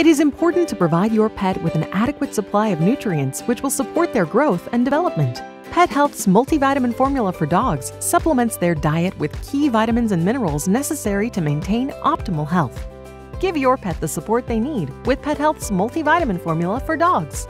It is important to provide your pet with an adequate supply of nutrients which will support their growth and development. Pet Health's multivitamin formula for dogs supplements their diet with key vitamins and minerals necessary to maintain optimal health. Give your pet the support they need with Pet Health's multivitamin formula for dogs.